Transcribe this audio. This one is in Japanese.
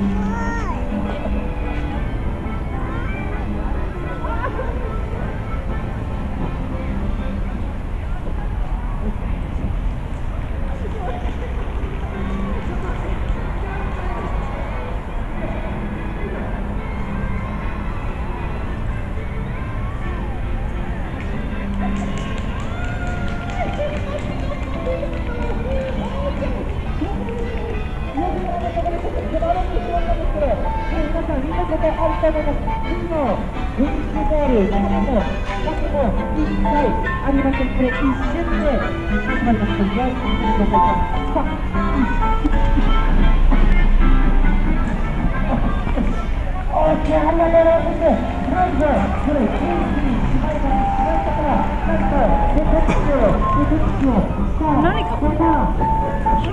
Bye. ありません。これ一瞬で始まります。ご覧ください。さあ、オッケー、ありがとうございます。なんと、これ、ケーキにしまいがしまったから、なんと、デテックを、デテックを、さあ、何かまた、知